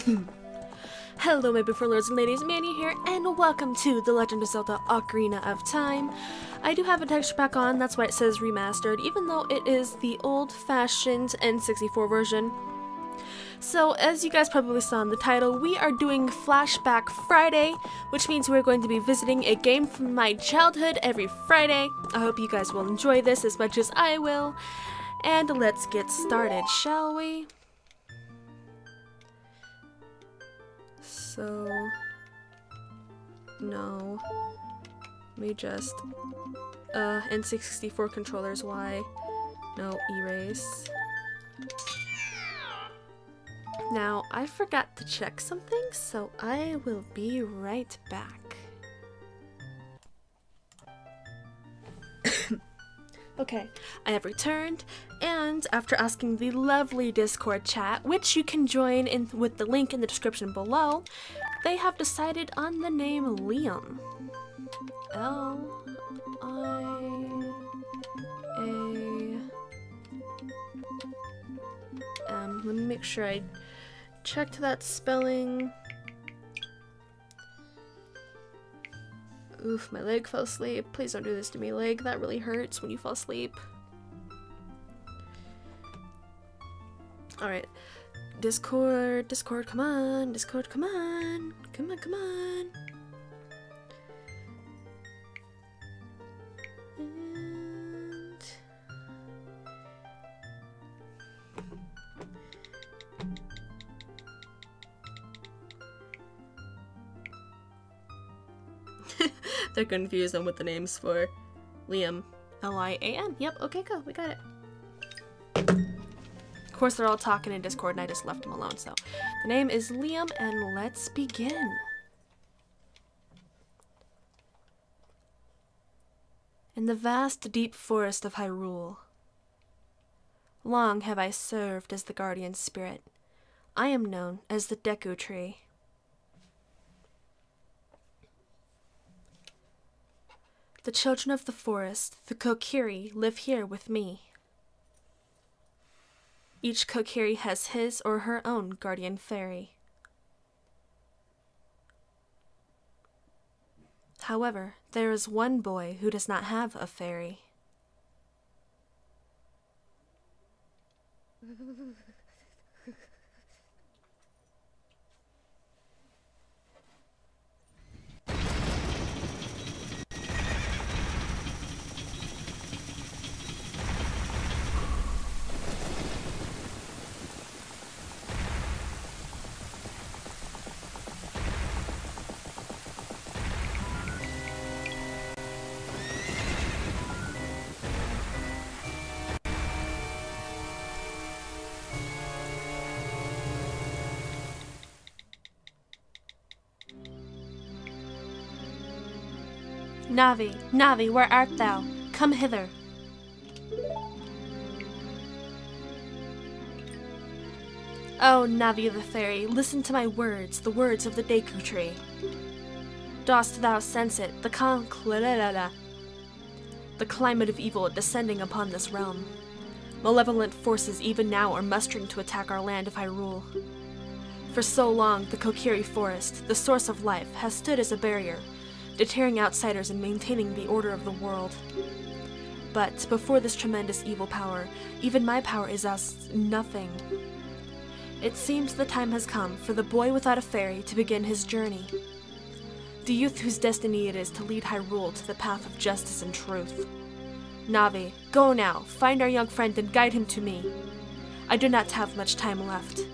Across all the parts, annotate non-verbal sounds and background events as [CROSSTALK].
[COUGHS] Hello, my beautiful lords and ladies, Manny here, and welcome to The Legend of Zelda Ocarina of Time. I do have a texture pack on, that's why it says remastered, even though it is the old-fashioned N64 version. So, as you guys probably saw in the title, we are doing Flashback Friday, which means we're going to be visiting a game from my childhood every Friday. I hope you guys will enjoy this as much as I will. And let's get started, shall we? So, no. Let me just, uh, N64 controllers, why? No, erase. Now, I forgot to check something, so I will be right back. Okay, I have returned, and after asking the lovely Discord chat, which you can join in with the link in the description below, they have decided on the name Liam. L I A. Let me make sure I checked that spelling. Oof, my leg fell asleep. Please don't do this to me, leg. That really hurts when you fall asleep. Alright. Discord, Discord, come on. Discord, come on. Come on, come on. [LAUGHS] They're confused on what the name's for. Liam. L-I-A-M. Yep, okay, go. We got it. Of course, they're all talking in Discord and I just left them alone, so. The name is Liam and let's begin. In the vast, deep forest of Hyrule. Long have I served as the guardian spirit. I am known as the Deku Tree. The children of the forest, the Kokiri, live here with me. Each Kokiri has his or her own guardian fairy. However, there is one boy who does not have a fairy. Navi, Navi, where art thou? Come hither. Oh, Navi the Fairy, listen to my words, the words of the Deku Tree. Dost thou sense it, the con the climate of evil descending upon this realm? Malevolent forces even now are mustering to attack our land of Hyrule. For so long, the Kokiri Forest, the source of life, has stood as a barrier, deterring outsiders and maintaining the order of the world. But before this tremendous evil power, even my power is as nothing. It seems the time has come for the boy without a fairy to begin his journey. The youth whose destiny it is to lead Hyrule to the path of justice and truth. Navi, go now, find our young friend and guide him to me. I do not have much time left.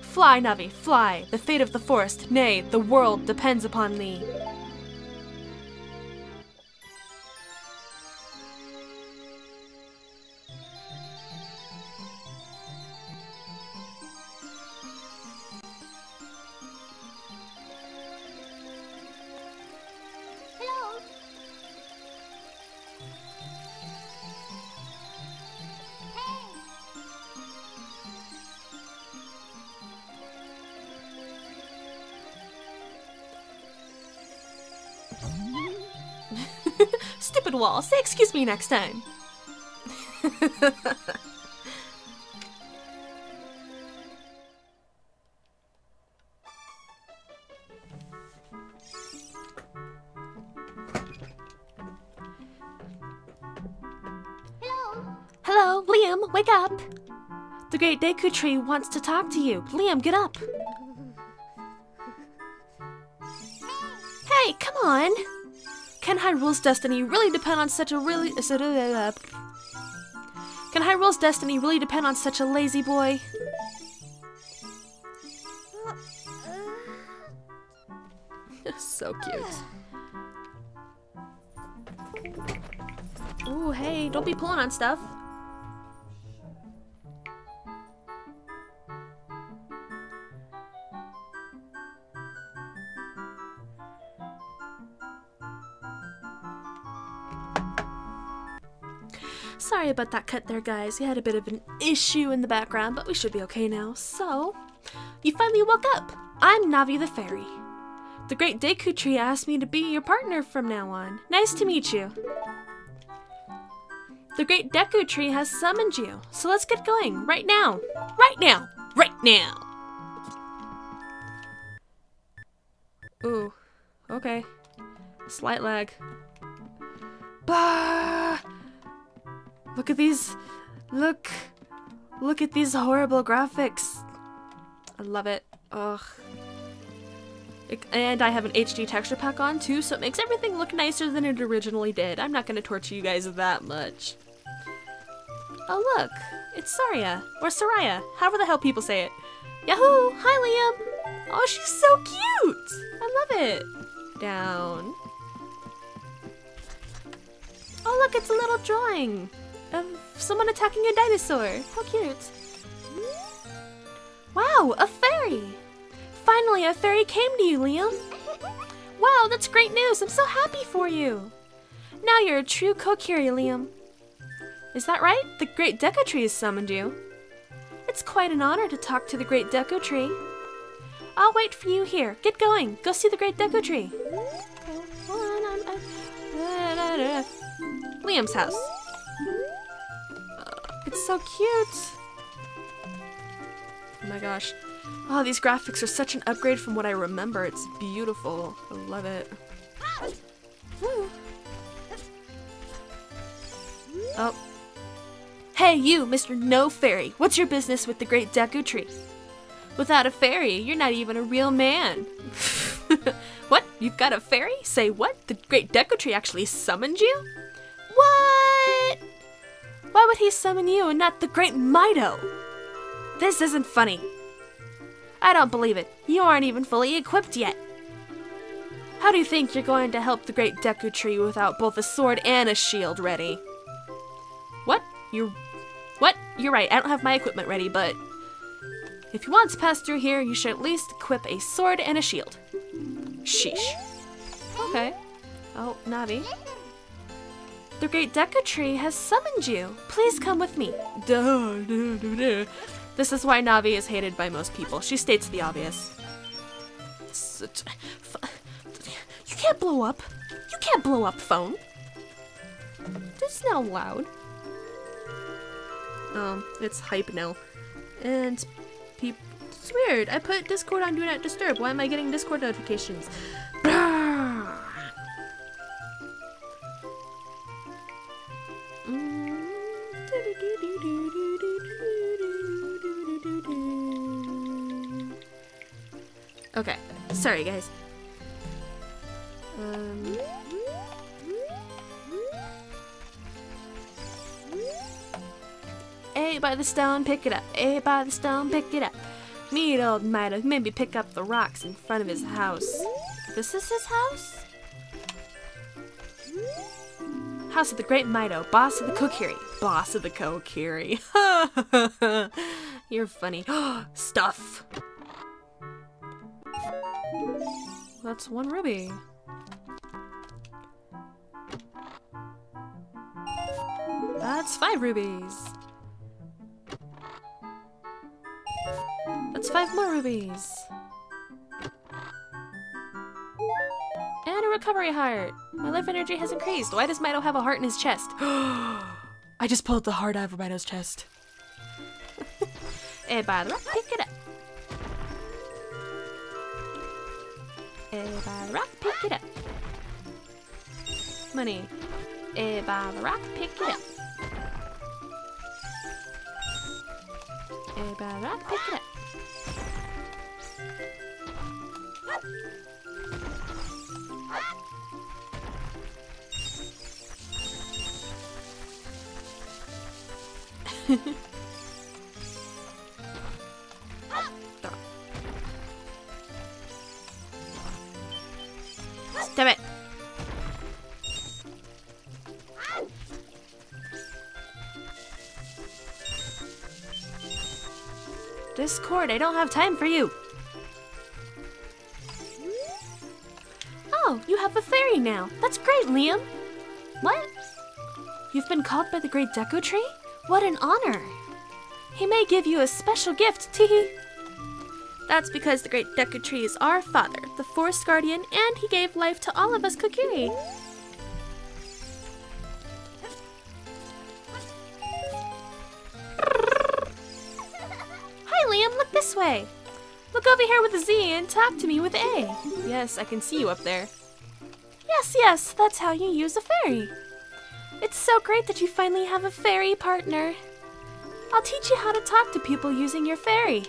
Fly, Navi, fly! The fate of the forest, nay, the world depends upon thee. stupid wall. Say excuse me next time. Hello? Hello, Liam, wake up! The great Deku Tree wants to talk to you. Liam, get up! Hey, come on! Can Hyrule's destiny really depend on such a really... uh, Can Hyrule's destiny really depend on such a lazy boy? [LAUGHS] so cute. Ooh, hey, don't be pulling on stuff. Sorry about that cut there, guys. We had a bit of an issue in the background, but we should be okay now. So, you finally woke up. I'm Navi the Fairy. The Great Deku Tree asked me to be your partner from now on. Nice to meet you. The Great Deku Tree has summoned you, so let's get going right now. Right now! Right now! Ooh, okay. Slight lag. Bah! Look at these. Look. Look at these horrible graphics. I love it. Ugh. It, and I have an HD texture pack on too, so it makes everything look nicer than it originally did. I'm not going to torture you guys that much. Oh look, it's Saria, or Soraya, however the hell people say it. Yahoo! Hi Liam! Oh, she's so cute! I love it. Down. Oh look, it's a little drawing someone attacking a dinosaur. How cute. Wow, a fairy! Finally, a fairy came to you, Liam. Wow, that's great news. I'm so happy for you. Now you're a true Kokiri, Liam. Is that right? The Great Deku Tree has summoned you. It's quite an honor to talk to the Great Deku Tree. I'll wait for you here. Get going. Go see the Great Deku Tree. Liam's house. It's so cute. Oh my gosh. Oh, these graphics are such an upgrade from what I remember. It's beautiful. I love it. Oh. Hey, you, Mr. No Fairy. What's your business with the Great Deku Tree? Without a fairy, you're not even a real man. [LAUGHS] what? You've got a fairy? Say what? The Great Deku Tree actually summoned you? Why would he summon you and not the Great Mido? This isn't funny. I don't believe it. You aren't even fully equipped yet. How do you think you're going to help the Great Deku Tree without both a sword and a shield ready? What? You... What? You're right, I don't have my equipment ready, but... If you want to pass through here, you should at least equip a sword and a shield. Sheesh. Okay. Oh, Navi. The Great Deku Tree has summoned you. Please come with me. [LAUGHS] This is why Navi is hated by most people. She states the obvious. You can't blow up. You can't blow up phone. This is not allowed. Um, it's hype now. And peep. It's weird. I put Discord on Do Not Disturb. Why am I getting Discord notifications? Okay, sorry guys. Um... A by the stone, pick it up. A by the stone, pick it up. Meet old Mido, maybe pick up the rocks in front of his house. This is his house? House of the Great Mido, boss of the Kokiri. Boss of the Kokiri. [LAUGHS] You're funny. [GASPS] Stuff. That's one rupee. That's five rupees. That's five more rupees. And a recovery heart. My life energy has increased. Why does Mido have a heart in his chest? [GASPS] [GASPS] I just pulled the heart out of Mido's chest. hey, by the way, pick it up. Eh, by the rock, pick it up. Money. Eh, by the rock, pick it up. I better pick it up. Stop it. Discord, I don't have time for you. Oh, you have a fairy now. That's great, Liam. What? You've been called by the Great Deku Tree? What an honor. He may give you a special gift, teehee. That's because the Great Deku Tree is our father, the Forest Guardian, and he gave life to all of us Kokiri. [LAUGHS] Hi, Liam, look this way. Look over here with a Z and talk to me with A. Yes, I can see you up there. Yes, yes, that's how you use a fairy. It's so great that you finally have a fairy partner. I'll teach you how to talk to people using your fairy.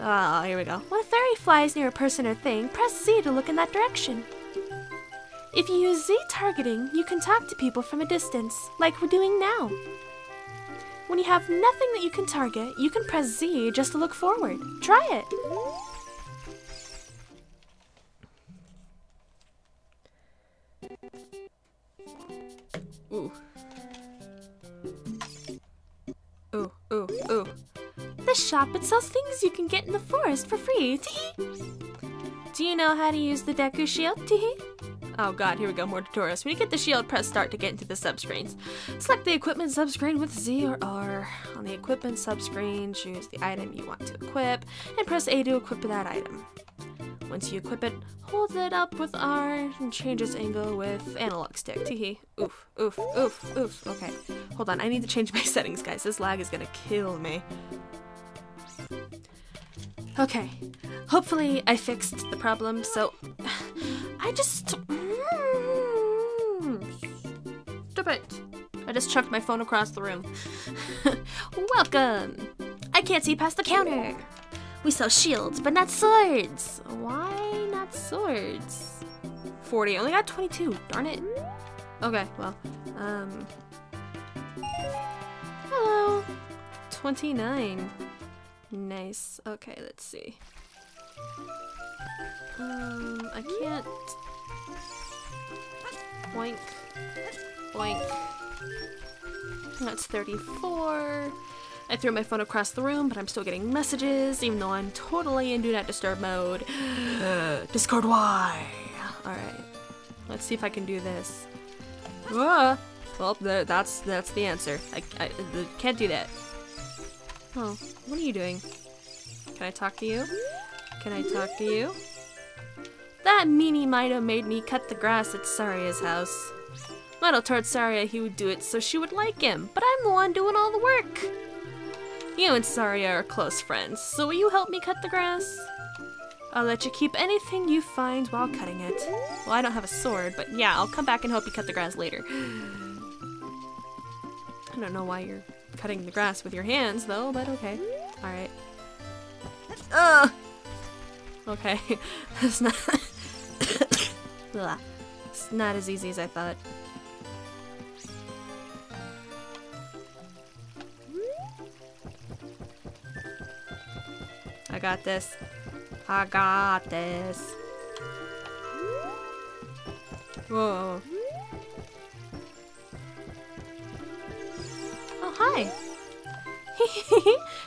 Ah, here we go. When a fairy flies near a person or thing, press Z to look in that direction. If you use Z targeting, you can talk to people from a distance, like we're doing now. When you have nothing that you can target, you can press Z just to look forward. Try it. Ooh. Ooh, ooh, ooh. This shop, it sells things you can get in the forest for free. Teehee. Do you know how to use the Deku Shield? Teehee. Oh god, here we go, more tutorials. When you get the shield, press start to get into the subscreens. Select the equipment subscreen with Z or R. On the equipment subscreen, choose the item you want to equip, and press A to equip that item. Once you equip it, hold it up with R and change its angle with analog stick. Teehee. Oof, oof, oof, oof. Okay, hold on, I need to change my [LAUGHS] settings, guys. This lag is gonna kill me. Okay, hopefully I fixed the problem, so [SIGHS] I just. Mm. Stop it. I just chucked my phone across the room. [LAUGHS] Welcome! I can't see past the counter. We sell shields, but not swords. Why not swords? 40. I only got 22. Darn it. Okay, well, um. Hello. 29. Nice. Okay, let's see. Um, I can't. Boink. Boink. That's 34. I threw my phone across the room, but I'm still getting messages, even though I'm totally in Do Not Disturb mode. [GASPS] Discord why? Alright. Let's see if I can do this. Well, that's that's the answer. I, I, can't do that. Oh, what are you doing? Can I talk to you? Can I talk to you? That meanie Mido made me cut the grass at Saria's house. Mido told Saria he would do it so she would like him, but I'm the one doing all the work. You and Saria are close friends, so will you help me cut the grass? I'll let you keep anything you find while cutting it. Well, I don't have a sword, but yeah, I'll come back and help you cut the grass later. I don't know why you're cutting the grass with your hands, though, but okay. Alright. Ugh! Okay. [LAUGHS] it's not... [COUGHS] It's not as easy as I thought. Got this. I got this. Whoa. Oh, hi.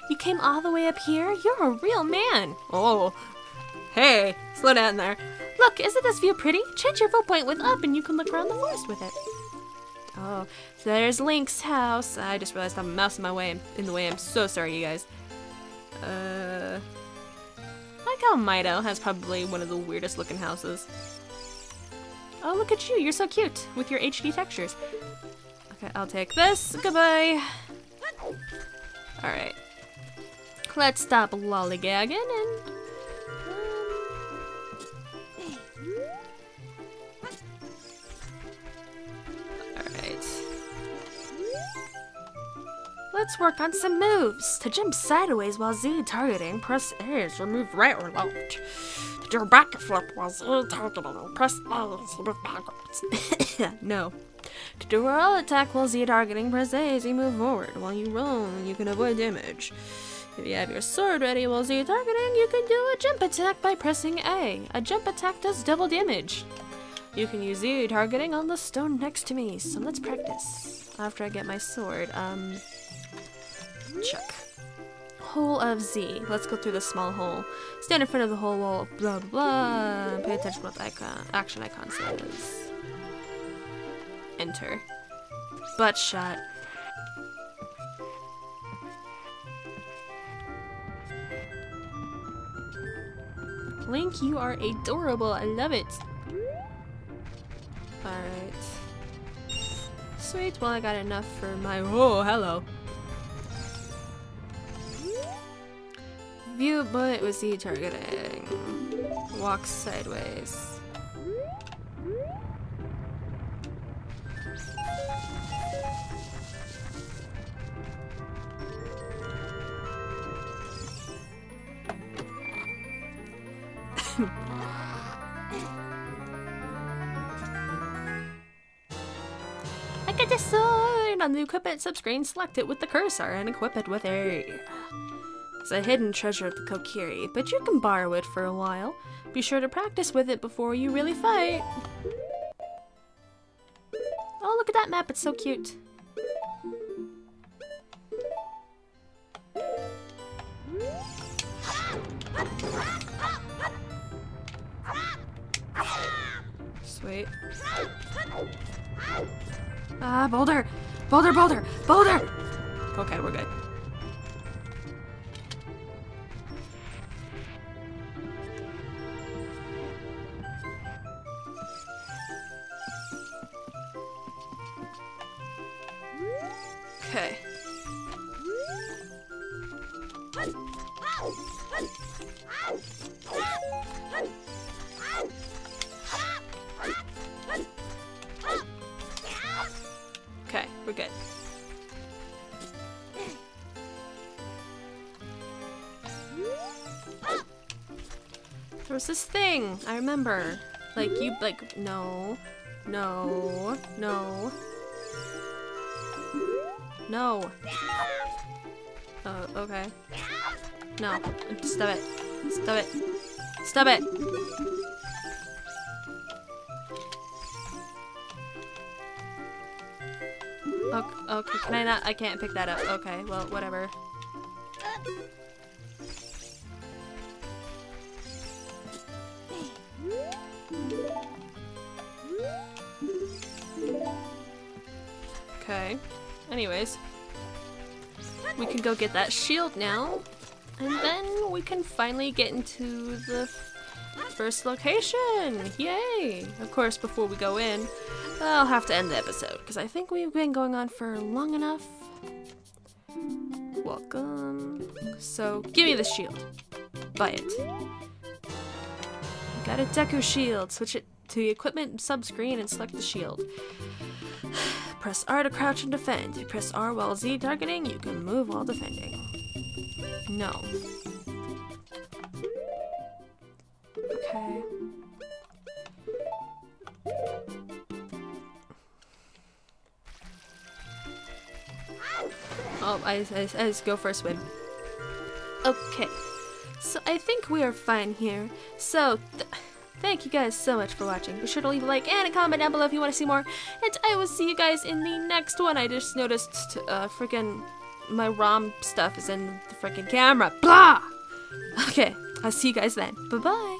[LAUGHS] you came all the way up here? You're a real man. Oh. Hey, slow down there. Look, isn't this view pretty? Change your viewpoint with up and you can look around the forest with it. Oh, so there's Link's house. I just realized I'm a mouse in my way in the way. I'm so sorry, you guys. Uh, like how Mido has probably one of the weirdest looking houses. Oh, look at you. You're so cute with your HD textures. Okay, I'll take this. Goodbye. Alright. Let's stop lollygagging and... let's work on some moves. To jump sideways while Z targeting, press A to move right or left. To do a bracket flip while Z targeting, press A to move backwards. [COUGHS] no. To do a roll attack while Z targeting, press A as you move forward. While you roll, you can avoid damage. If you have your sword ready while Z targeting, you can do a jump attack by pressing A. A jump attack does double damage. You can use Z targeting on the stone next to me, so let's practice. After I get my sword, um, check. Hole of Z. Let's go through the small hole. Stand in front of the hole wall, blah blah blah. Pay attention to what the icon, action icon says. Enter. Butt shot. Link, you are adorable. I love it. Alright. Sweet, well I got enough for my- oh, hello. View bullet with Z targeting. Walk sideways. [LAUGHS] I get the sword! On the equipment subscreen, select it with the cursor and equip it with A. It's a hidden treasure of the Kokiri, but you can borrow it for a while. Be sure to practice with it before you really fight. Oh, look at that map, it's so cute. Sweet. Ah, boulder! Boulder, boulder, boulder! Okay, we're good. There was this thing, I remember. Like, you, like, no. No. No. No. Oh, okay. No. Stop it. Stop it. Stop it! Okay, okay, can I not? I can't pick that up. Okay, well, whatever. Okay. Anyways. We can go get that shield now. And ah. then we can finally get into the first location. Yay! Of course, before we go in, I'll have to end the episode because I think we've been going on for long enough. Welcome. So, give me the shield. Buy it. Got a Deku shield. Switch it to the equipment subscreen and select the shield. Press R to crouch and defend. Press R while Z targeting. You can move while defending. No. Okay. Oh, I, I, I just go for a swim. Okay. So I think we are fine here. So, thank you guys so much for watching. Be sure to leave a like and a comment down below if you want to see more. And I will see you guys in the next one. I just noticed, uh, freaking my ROM stuff is in the freaking camera. Blah! Okay, I'll see you guys then. Bye-bye.